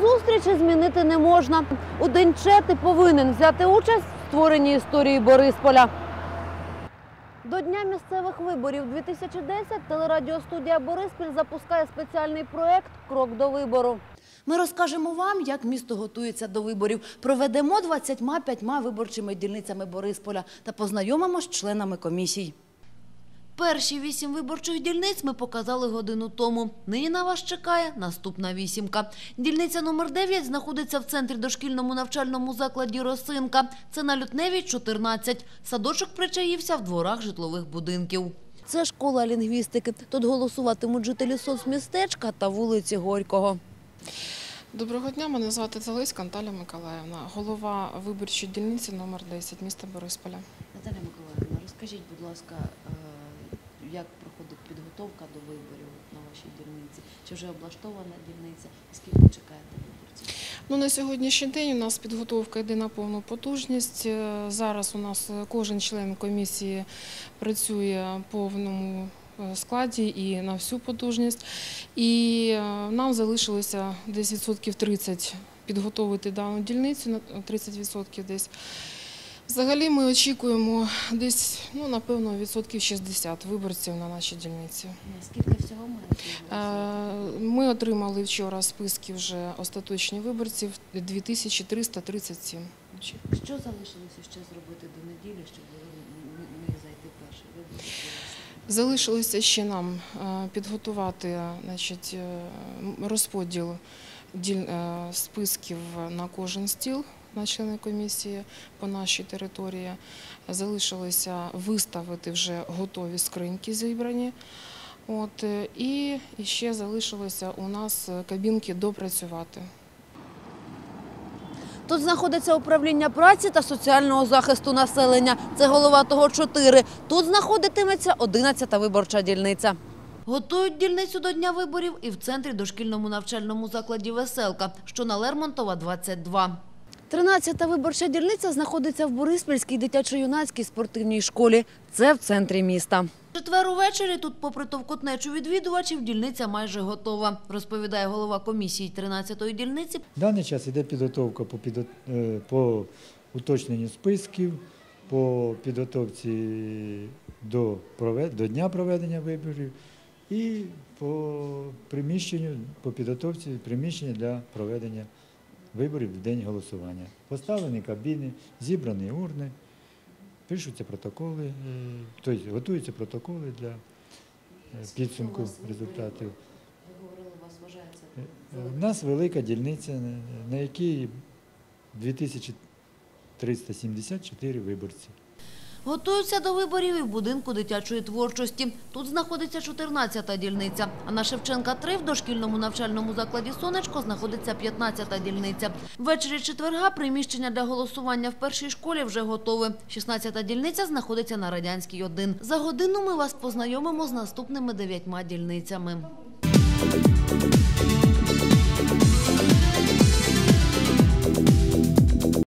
зустрічі змінити не можна. У день Че повинен взяти участь в створенні історії Борисполя. До дня місцевих виборів 2010 телерадіостудія Бориспіль запускає спеціальний проект Крок до вибору. Ми розкажемо вам, як місто готується до виборів. Проведемо 25 виборчими дільницями Борисполя та познайомимося з членами комісій. Перші вісім виборчих дільниць ми показали годину тому. Нині на вас чекає наступна вісімка. Дільниця номер 9 знаходиться в центрі дошкільному навчальному закладі «Росинка». Це на Лютневій, 14. Садочок причаївся в дворах житлових будинків. Це школа лінгвістики. Тут голосуватимуть жителі соцмістечка та вулиці Горького. Доброго дня, мене звати Залиська Наталя Миколаївна, голова виборчої дільниці номер 10 міста Борисполя. Наталя Миколаївна, розкажіть, будь ласка, е, як проходить підготовка до виборів на вашій дільниці? Чи вже облаштована дільниця? І Скільки чекаєте виборців? Ну, на сьогоднішній день у нас підготовка йде на повну потужність. Е, Зараз у нас е, кожен член комісії працює повному е, складі і на всю потужність. І нам залишилося десь відсотків 30 підготовити дану дільницю, на 30% десь. Взагалі ми очікуємо десь, ну, напевно, відсотків 60 виборців на нашій дільниці. Скільки всього виборців? Е, Ми отримали вчора списки вже остаточні виборців 2337. Що залишилося ще зробити до неділі, щоб міг зайти перший вибор? Залишилося ще нам е, підготувати значить, е, розподіл списків на кожен стіл на члени комісії по нашій території. Залишилося виставити вже готові скриньки зібрані. От, е, і ще залишилося у нас кабінки допрацювати. Тут знаходиться управління праці та соціального захисту населення. Це голова того 4. Тут знаходитиметься 11-та виборча дільниця. Готують дільницю до дня виборів і в центрі дошкільному навчальному закладі Веселка, що на Лермонтова 22. 13-та виборча дільниця знаходиться в Бориспільській дитячо-юнацькій спортивній школі. Це в центрі міста. Четвер увечері тут, попри товкотнечу відвідувачів, дільниця майже готова, розповідає голова комісії 13-ї дільниці В даний час йде підготовка по, підго- е, по уточненню списків, по підготовці до, провед... до дня проведення виборів і по приміщенню, по підготовці приміщення для проведення виборів в день голосування. Поставлені кабіни, зібрані урни, пишуться протоколи, е, тобто готуються протоколи для е, підсумку результатів. У У нас велика дільниця, на якій 2374 виборці. Готуються до виборів і в будинку дитячої творчості. Тут знаходиться 14-та дільниця. А на Шевченка 3 в дошкільному навчальному закладі «Сонечко» знаходиться 15-та дільниця. Ввечері четверга приміщення для голосування в першій школі вже готове. 16-та дільниця знаходиться на Радянській 1. За годину ми вас познайомимо з наступними дев'ятьма дільницями.